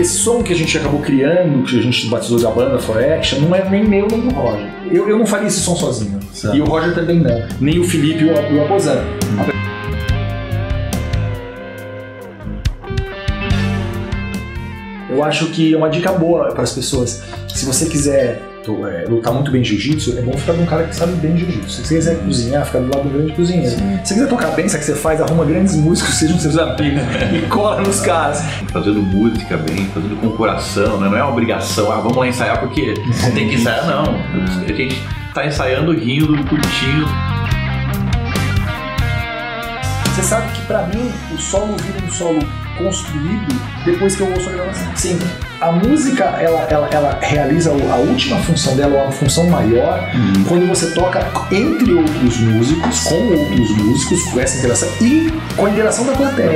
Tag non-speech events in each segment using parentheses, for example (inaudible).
esse som que a gente acabou criando, que a gente batizou da banda For Action, não é nem meu nem do Roger. Eu, eu não faria esse som sozinho. Certo. E o Roger também não. Nem o Felipe e o, o Aposan. Eu acho que é uma dica boa para as pessoas. Se você quiser é, lutar muito bem jiu-jitsu, é bom ficar com um cara que sabe bem jiu-jitsu. Se você quiser cozinhar, fica do lado do grande cozinheiro. Se você quiser tocar bem, sabe que você faz? Arruma grandes músicos, sejam seus amigos, (laughs) e cola nos caras. Fazendo música bem, fazendo com coração, né? Não é uma obrigação, ah, vamos lá ensaiar porque tem que ensaiar, não. A gente tá ensaiando, rindo, curtindo. Você sabe que pra mim o solo vira um solo construído depois que eu ouço a gravação. Sim, a música ela, ela, ela realiza a última função dela, ou a função maior, quando você toca entre outros músicos, com outros músicos, com essa interação e com a interação da plateia.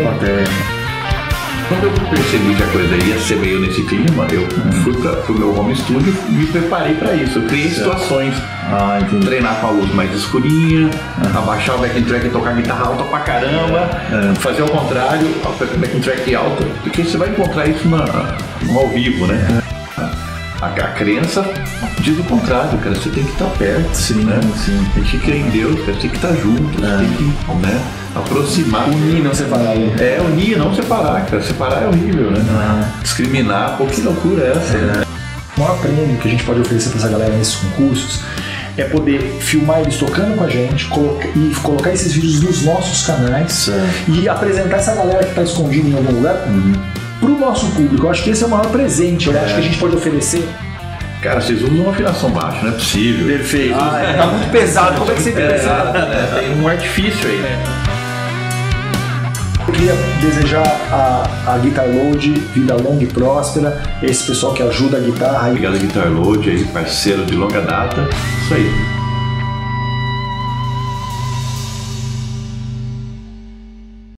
Quando eu percebi que a coisa ia ser meio nesse clima, eu fui para o meu home studio e me preparei para isso. Eu criei situações. Ah. Treinar com a luz mais escurinha, abaixar o backing track e tocar guitarra alta pra caramba, fazer o contrário, o backing track alto, porque você vai encontrar isso na, no ao vivo, né? A, a crença diz o contrário, cara. Você tem que estar perto, Sim, né? sim. Tem que crer em Deus, cara. Você tem que estar junto, você tem que né, aproximar. Unir, não separar. né? É, unir, não separar, cara. Separar é horrível, né? Discriminar, pô, que loucura é essa? né? O maior prêmio que a gente pode oferecer para essa galera nesses concursos é poder filmar eles tocando com a gente coloca- e colocar esses vídeos nos nossos canais e apresentar essa galera que está escondida em algum lugar para o nosso público. Eu acho que esse é o maior presente. Eu acho que a gente pode oferecer. Cara, vocês usam uma afinação baixa, não é possível. Perfeito. tá muito pesado. Como é que você É, pensa? né? Tem um artifício aí, né? Eu queria desejar a, a Guitar Load vida longa e próspera. Esse pessoal que ajuda a guitarra. Obrigado, Guitar Load, aí, parceiro de longa data. Isso aí.